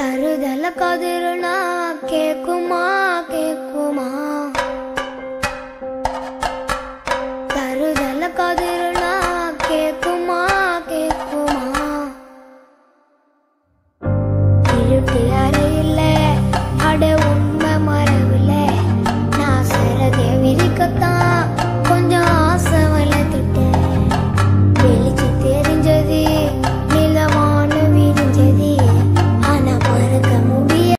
தருதல கதிருனா கேக்குமா கேக்குமா? தருதல கதிருனா கேக்குமா கேக்குமா? இருட்டு அறையில் அட உன்